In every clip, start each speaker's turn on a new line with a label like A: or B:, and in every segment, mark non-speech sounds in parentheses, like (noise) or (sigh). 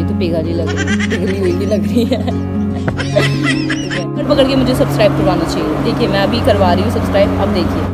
A: ये तो पिघली लग रही है पिघली हुई भी लग रही है। पकड़ के मुझे सब्सक्राइब करवाना चाहिए। देखिए मैं अभी करवा रही हूँ सब्सक्राइब अब देखिए।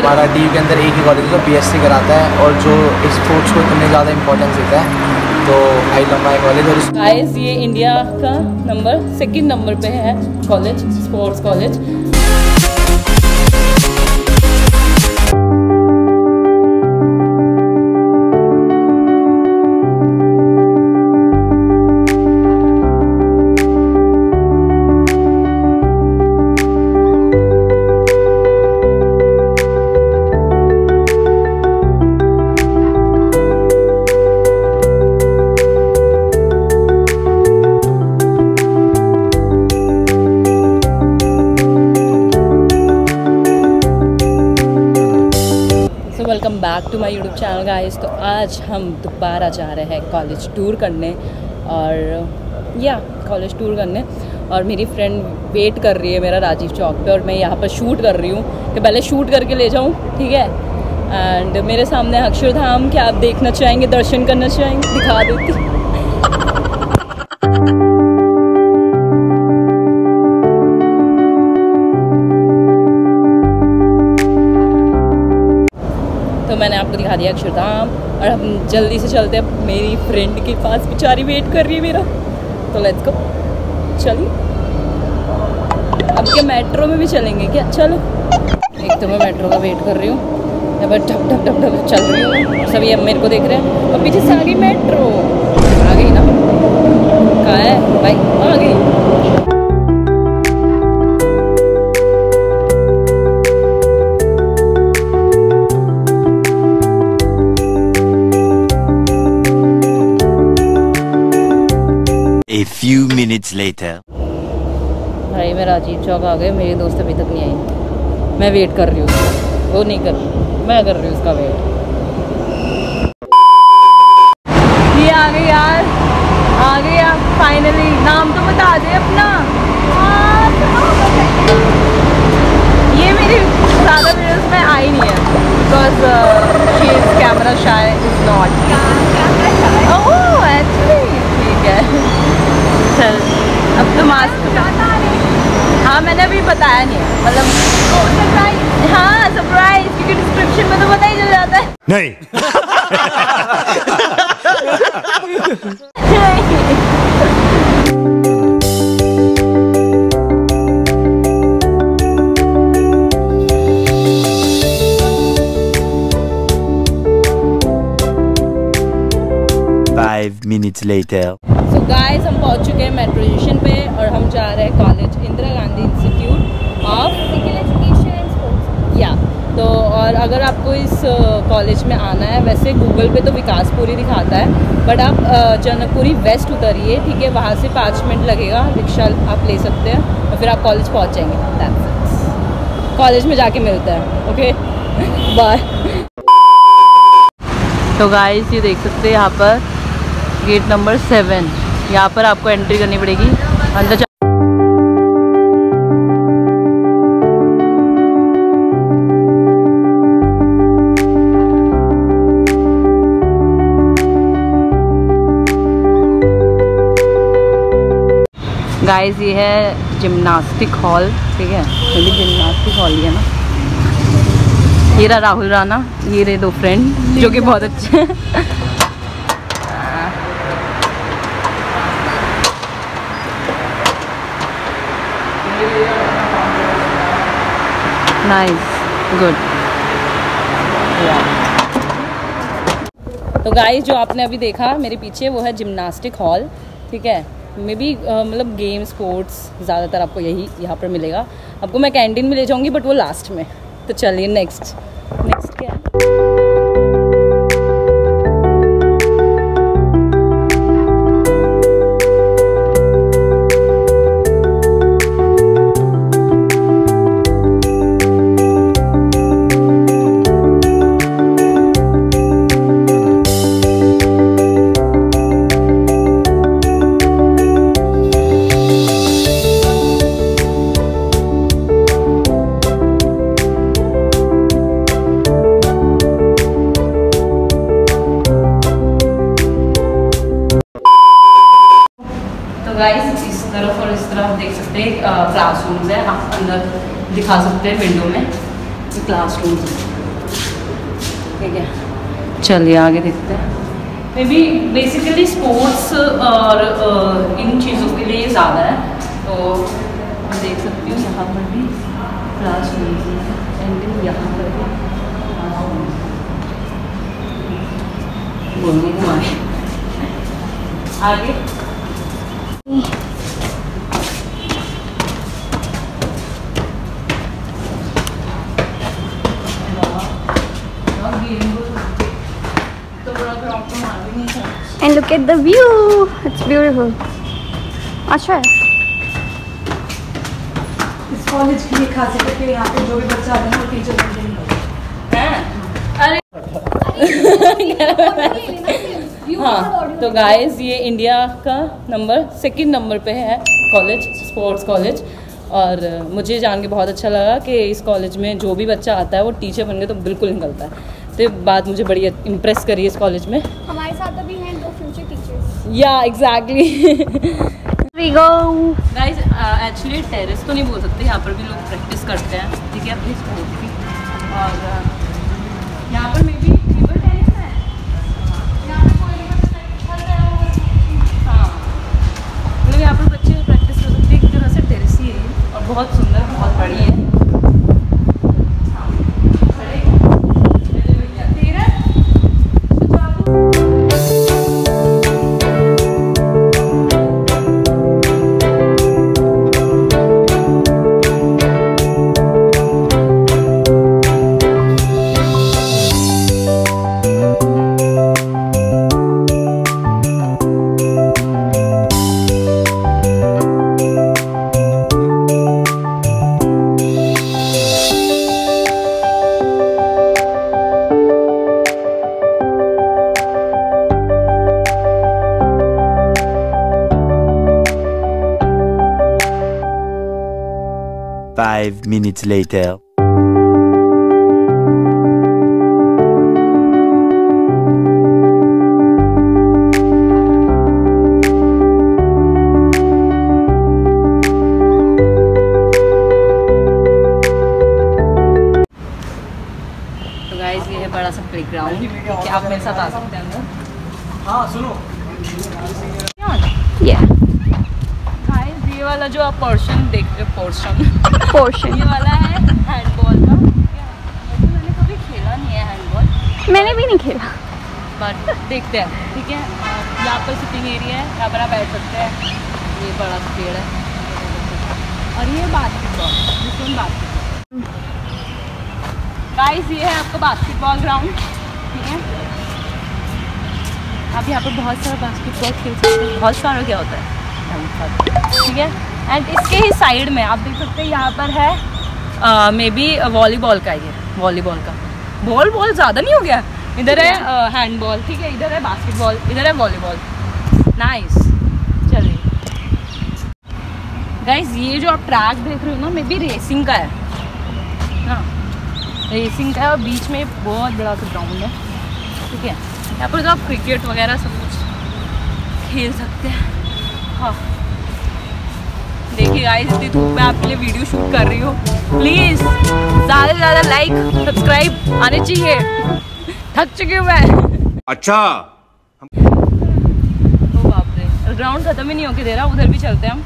B: हमारा डी के अंदर एक ही कॉलेज है बी एस सी कराता है और जो स्पोर्ट्स को इतने ज़्यादा इंपॉर्टेंस देता है तो आई लव माई कॉलेज और इस-
A: गाइस ये इंडिया का नंबर सेकंड नंबर पे है college sports college channel guys तो आज हम दोबारा जा रहे हैं कॉलेज टूर करने और या कॉलेज टूर करने। और मेरी फ्रेंड वेट कर रही है मेरा राजीव चौक पे और मैं यहाँ पर शूट कर रही हूँ कि पहले शूट करके ले जाऊँ, ठीक है? एंड मेरे सामने अक्षरधाम, क्या आप देखना चाहेंगे, दर्शन करना चाहेंगे? दिखा देती। (laughs) मैंने आपको दिखा दिया अक्षरधाम और हम जल्दी से चलते हैं। मेरी फ्रेंड के पास बेचारी वेट कर रही है मेरा। तो लेट्स गो चलिए। अब क्या मेट्रो में भी चलेंगे क्या? चलो। एक तो मैं मेट्रो का वेट कर रही हूँ। यहाँ ठप ठप ठप ठप चल रही हूँ। सभी अब मेरे को देख रहे हैं। और पीछे से आ गई मेट्रो आ गई ना। कहाँ है? भाई, आ गई।
C: Few minutes later.
A: भाई मैं राजीव चौक आ गए मेरी दोस्त अभी तक नहीं आई। मैं वेट कर रही हूँ वो नहीं कर रही। मैं कर रही हूँ उसका वेट ये आ गई यार। आ गई यार फाइनली नाम तो बता दे अपना। ये मेरी ज़्यादा वीडियोस में आई नहीं है। Because she is camera shy is not oh actually ठीक है चल अब तो मास्क हाँ मैंने अभी बताया नहीं मतलब हाँ सरप्राइज़ क्योंकि डिस्क्रिप्शन में तो पता ही चल जाता है।
C: नहीं। Five minutes later.
A: गाइस हम पहुँच चुके हैं मेट्रो स्टेशन पे और हम जा रहे हैं college Indira Gandhi institute of physical education या तो और अगर आपको इस कॉलेज में आना है वैसे गूगल पे तो विकासपुरी दिखाता है बट आप जनकपुरी वेस्ट उतरिए ठीक है? वहाँ से पाँच मिनट लगेगा रिक्शा आप ले सकते हैं और फिर आप कॉलेज पहुँच जाएँगे कॉलेज में जाके मिलता है ओके बाय तो गाइस ये देख सकते हैं यहाँ पर गेट नंबर सेवन यहाँ पर आपको एंट्री करनी पड़ेगी। अंदर गाइस ये है जिम्नास्टिक हॉल ठीक है? भी जिम्नास्टिक हॉल ही है ना? ये रहा राहुल राणा, ये रहे दो फ्रेंड जो कि बहुत अच्छे हैं। नाइस गुड तो गाइस जो आपने अभी देखा मेरे पीछे, वो है जिमनास्टिक हॉल ठीक है? मे बी मतलब गेम स्पोर्ट्स ज़्यादातर आपको यही यहाँ पर मिलेगा। आपको मैं कैंटीन में ले जाऊँगी बट वो लास्ट में। तो चलिए नेक्स्ट नेक्स्ट क्या है? सकते हैं है आप अंदर दिखा सकते हैं विंडो में क्लासरूम्स ठीक है। चलिए आगे देखते हैं। मे बी बेसिकली स्पोर्ट्स और uh, इन चीज़ों के लिए ज़्यादा है। तो देख सकती हूँ यहाँ पर भी क्लास रूम्स है एंड यहाँ पर भी। बोलने आगे आगे तो बड़ा क्रॉप तो मार भी नहीं था
D: And look at the view. It's beautiful. अच्छा है।
E: इस कॉलेज की ये खासियत है कि यहाँ पे जो भी बच्चा आता है वो टीचर नहीं
A: अरे। हाँ तो गाइस ये इंडिया का नंबर सेकंड नंबर पे है कॉलेज स्पोर्ट्स कॉलेज और मुझे जान के बहुत अच्छा लगा कि इस कॉलेज में जो भी बच्चा आता है वो टीचर बन के तो बिल्कुल निकलता है। तो बात मुझे बड़ी इम्प्रेस करी इस कॉलेज में
D: हमारे साथ अभी हैं दो फ्यूचर
A: या exactly
D: we go
A: guys actually terrace तो नहीं बोल सकते यहाँ पर भी लोग प्रैक्टिस करते हैं। ठीक है? अपनी
C: minutes later.
A: तो बड़ा सा ठीक आप मेरे साथ आ सकते हैं? अंदर
B: हाँ सुनो
D: या
A: गाइस ये वाला जो आप पोर्शन देख रहे हो पोर्शन
D: पोर्शन
A: ये वाला है हैंडबॉल का। वैसे मैंने कभी खेला नहीं है हैंडबॉल
D: मैंने भी नहीं खेला।
A: बट देखते हैं ठीक है? यहाँ पर सिटिंग एरिया है यहाँ पर आप बैठ सकते हैं। ये बड़ा सा पेड़ है। और ये बास्केटबॉल जिसमें बास्केटबॉल गाइस ये है आपका बास्केटबॉल ग्राउंड ठीक है? आप यहाँ पर बहुत सारा बास्केटबॉल खेल सकते हैं। बहुत सारा क्या होता है? ठीक है? एंड इसके ही साइड में आप देख सकते हैं यहाँ पर है मे बी वॉलीबॉल का ये वॉलीबॉल का। बॉल बॉल ज़्यादा नहीं हो गया? इधर है हैंडबॉल ठीक है? इधर है बास्केटबॉल इधर है वॉलीबॉल नाइस चलिए। गाइस ये जो आप ट्रैक देख रहे हो ना मे बी रेसिंग का है। हाँ रेसिंग का है और बीच में बहुत बड़ा सा ग्राउंड है। ठीक है? यहाँ पर तो आप क्रिकेट वगैरह सब कुछ खेल सकते हैं। हाँ। देखिए गाइस इतनी धूप में आपके लिए वीडियो शूट कर रही हूँ। प्लीज़ ज़्यादा से ज़्यादा लाइक सब्सक्राइब आने चाहिए। थक चुकी हूँ मैं।
F: अच्छा।
A: ओ बाप रे ग्राउंड खत्म ही नहीं होके दे रहा उधर भी चलते हैं हम।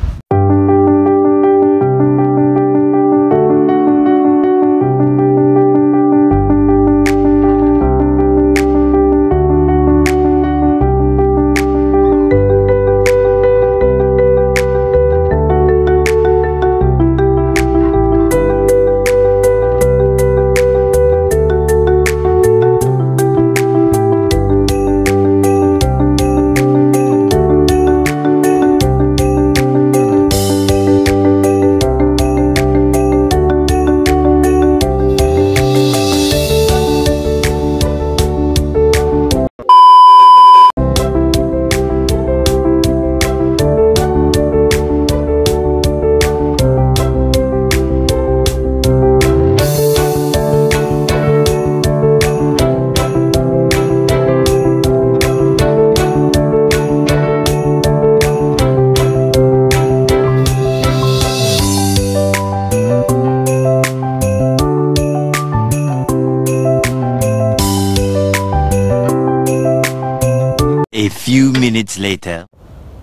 C: Minutes later.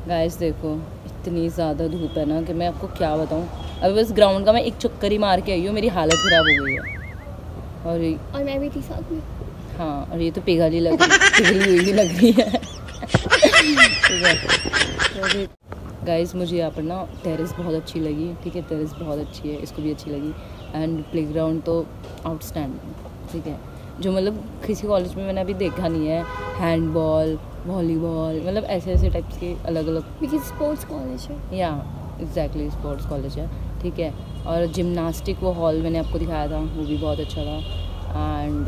A: गाइस देखो इतनी ज़्यादा धूप है ना कि मैं आपको क्या बताऊँ। अभी बस ग्राउंड का मैं एक चक्कर ही मार के आई हूँ मेरी हालत ख़राब हो गई है। और ये-
D: और मैं भी थी साथ में।
A: हाँ और ये तो पिघली लग रही पिघली हुई लग रही है। गाइस मुझे यहाँ पर ना टेरेस बहुत अच्छी लगी ठीक है? टेरेस बहुत अच्छी है इसको भी अच्छी लगी। एंड प्लेग्राउंड तो आउटस्टैंडिंग ठीक है? जो मतलब किसी कॉलेज में मैंने अभी देखा नहीं है हैंडबॉल वॉलीबॉल मतलब ऐसे ऐसे टाइप्स के अलग अलग
D: बिकॉज़ स्पोर्ट्स कॉलेज है।
A: या एग्जैक्टली स्पोर्ट्स कॉलेज है ठीक है। और जिमनास्टिक वो हॉल मैंने आपको दिखाया था वो भी बहुत अच्छा था। एंड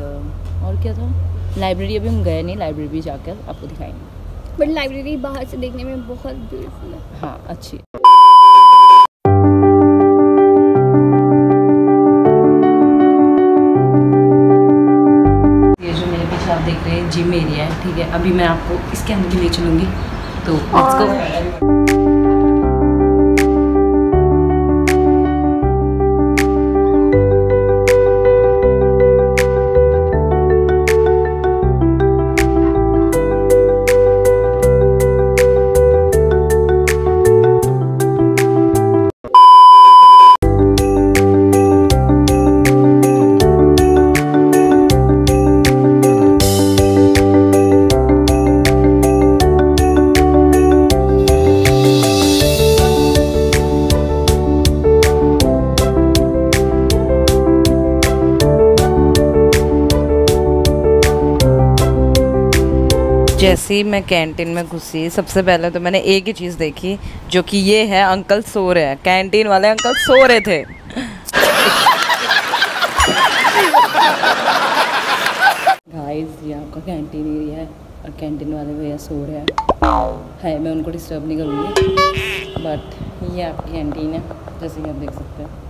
A: और क्या था? लाइब्रेरी अभी हम गए नहीं लाइब्रेरी भी जाकर आपको दिखाएँगे।
D: बट लाइब्रेरी बाहर से देखने में बहुत ब्यूटीफुल है।
A: हाँ अच्छी जिम एरिया है, ठीक है? अभी मैं आपको इसके अंदर भी ले चलूँगी। तो go. जैसे ही मैं कैंटीन में घुसी, सबसे पहले तो मैंने एक ही चीज़ देखी, जो कि ये है, अंकल सो रहे हैं। कैंटीन वाले अंकल सो रहे थे। गाइस ये आपका कैंटीन एरिया है, और कैंटीन वाले भैया सो रहे हैं। है मैं उनको डिस्टर्ब नहीं करूँगी बट ये आपकी कैंटीन है, जैसे कि आप देख सकते हैं।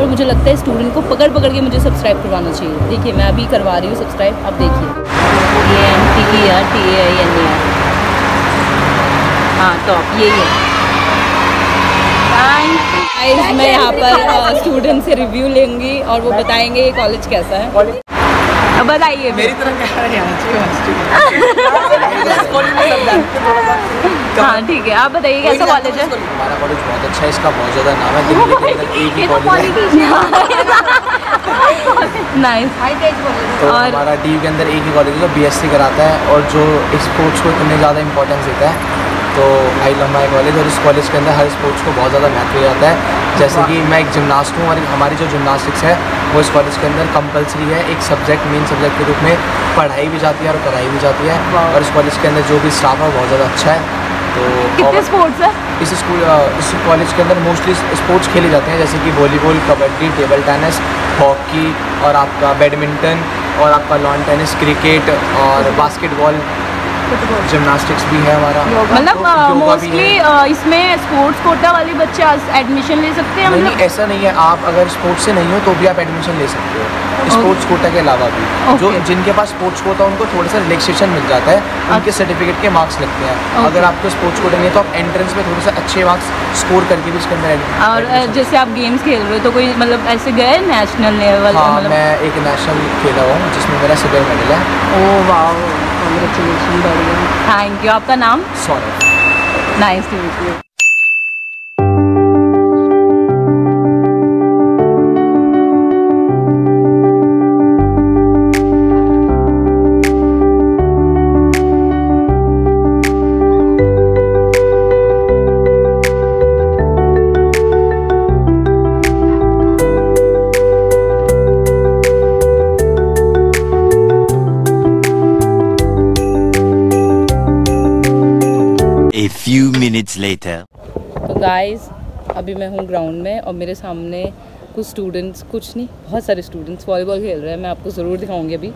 A: पर मुझे लगता है स्टूडेंट को पकड़ पकड़ के मुझे सब्सक्राइब करवाना चाहिए। देखिए मैं अभी करवा रही हूँ सब्सक्राइब अब देखिए। ये T E R T A I N A R हाँ टॉप यही है। गाइस मैं यहाँ पर स्टूडेंट से रिव्यू लेंगी और वो बताएँगे ये कॉलेज कैसा है। बताइए।
B: मेरी तरह (laughs) हैं
A: ठीक है। आप बताइए कैसा कॉलेज है?
B: हमारा कॉलेज बहुत अच्छा है इसका बहुत ज़्यादा नाम है दिल्ली के अंदर एक ही
A: तो
B: कॉलेज है।
A: नाइस
B: तो
A: और-
B: हमारा डी के अंदर एक ही कॉलेज है जो बी कराता है और जो स्पोर्ट्स को इतने ज़्यादा इंपॉर्टेंस देता है। तो आई लव माई कॉलेज और इस कॉलेज के अंदर हर स्पोर्ट्स को बहुत ज़्यादा महत्व दिया जाता है। जैसे कि मैं एक जिमनास्ट हूँ और हमारी जो जिमनास्टिक्स है वो इस कॉलेज के अंदर कंपलसरी है। एक सब्जेक्ट मेन सब्जेक्ट के रूप में पढ़ाई भी जाती है और कराई भी जाती है। और इस कॉलेज के अंदर जो भी स्टाफ है बहुत ज़्यादा अच्छा है। तो
A: कितने स्पोर्ट्स है?
B: इस स्कूल इस कॉलेज के अंदर मोस्टली स्पोर्ट्स खेले जाते हैं। जैसे कि volleyball kabaddi table tennis hockey और आपका बैडमिंटन और आपका लॉन टेनिस क्रिकेट और बास्केटबॉल जिमनास्टिक्स भी है हमारा।
A: मतलब
B: तो योगा भी
A: मोस्टली इसमें स्पोर्ट्स कोटा वाले बच्चे एडमिशन ले सकते हैं
B: नहीं
A: मतलब?
B: ऐसा नहीं है। आप अगर स्पोर्ट्स से नहीं हो तो भी आप एडमिशन ले सकते हो। स्पोर्ट्स कोटा के अलावा भी। जो जिनके पास स्पोर्ट्स कोटा उनको थोड़ा सा रिलैक्सेशन मिल जाता है। उनके सर्टिफिकेट के मार्क्स लगते हैं। अगर आपको स्पोर्ट्स कोटा नहीं है तो आप एंट्रेंस में थोड़े से अच्छे मार्क्स स्कोर करके भी इसके अंदर
A: और जैसे आप गेम्स खेल रहे हो तो कोई मतलब ऐसे गए नेशनल लेवल
B: हाँ
A: मतलब?
B: मैं एक नेशनल खेला हुआ हूँ जिसमें मेरा सिल्वर मेडल है।
A: ओ वाओ कांग्रेचुलेशन बढ़िया थैंक यू आपका नाम?
B: Sorry
A: nice to meet you
C: A few minutes later.
A: तो गाइस अभी मैं हूँ ग्राउंड में और मेरे सामने कुछ स्टूडेंट्स कुछ नहीं बहुत सारे स्टूडेंट्स वॉलीबॉल खेल रहे हैं। मैं आपको ज़रूर दिखाऊँगी अभी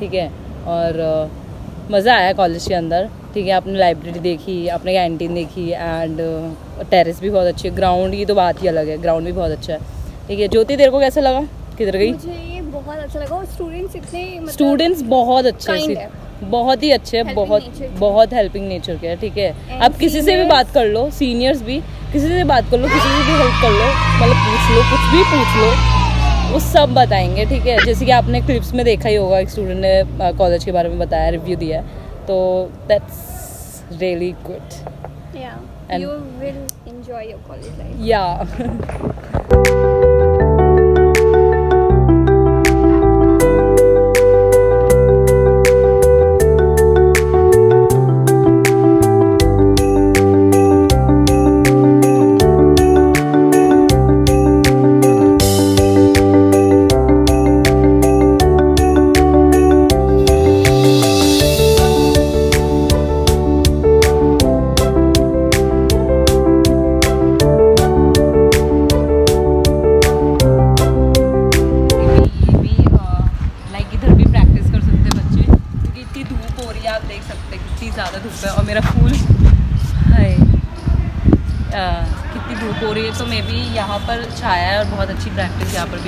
A: ठीक है? और मज़ा आया कॉलेज के अंदर ठीक है? आपने लाइब्रेरी देखी आपने कैंटीन देखी एंड टेरेस भी बहुत अच्छी है। ग्राउंड की तो बात ही अलग है ग्राउंड भी बहुत अच्छा है। ठीक है ज्योति तेरे को कैसा लगा? किधर गई?
D: मुझे ये बहुत अच्छा लगा। और स्टूडेंट्स इतने मतलब
A: स्टूडेंट्स बहुत अच्छे हैं बहुत ही अच्छे हैं बहुत बहुत हेल्पिंग नेचर के हैं ठीक है? आप किसी से भी बात कर लो सीनियर्स भी किसी से भी बात कर लो किसी से भी हेल्प कर लो मतलब पूछ लो कुछ भी पूछ लो वो सब बताएँगे ठीक है? जैसे कि आपने क्लिप्स में देखा ही होगा एक स्टूडेंट ने कॉलेज के बारे में बताया रिव्यू दिया तो that's really good
D: yeah
A: And-
D: you will enjoy your college life.
A: या (laughs)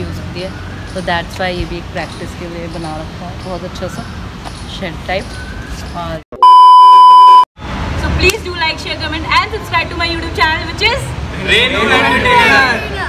A: भी हो सकती है तो दैट्स वाई ये भी एक प्रैक्टिस के लिए बना रखा है बहुत अच्छा सा शेड टाइप और do like, share, comment and subscribe to my YouTube channel which is
F: Renu Entertainment.